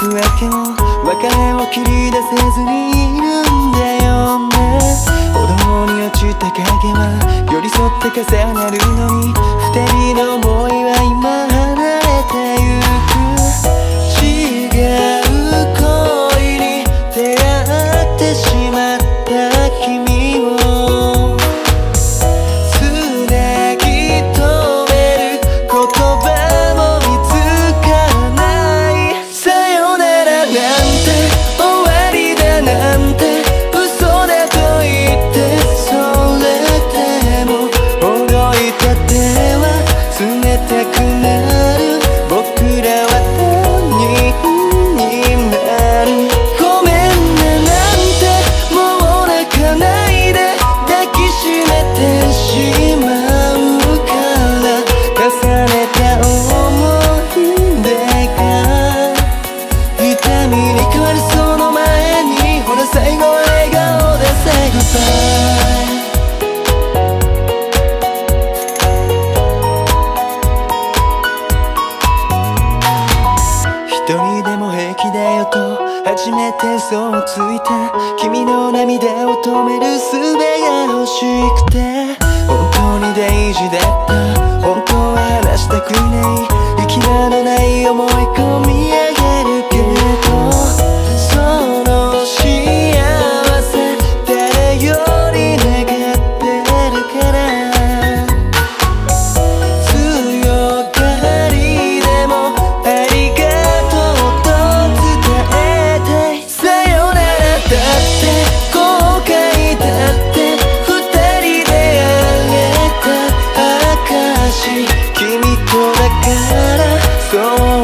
くわけを別れを切り出せずにいるんだよね。歩道に落ちた影は寄り添って重なるのに二人の思いは今人でも平気だよと初めてそうついた君の涙を止める術が欲しくて。本当に大事だった So.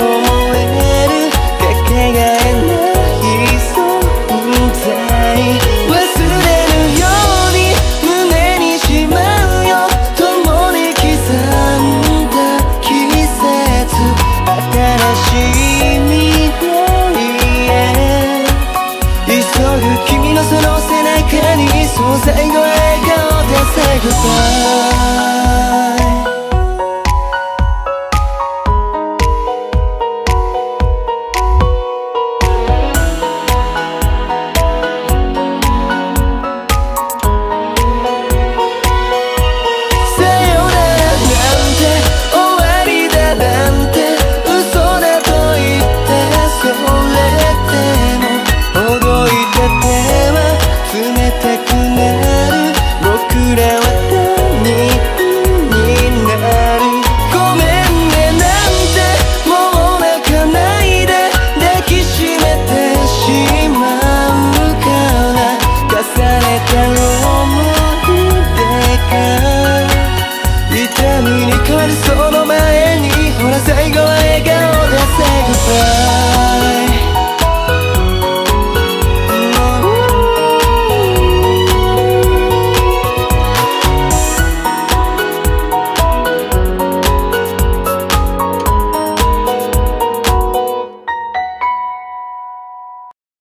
るその前にほら最後は笑顔で Say goodbye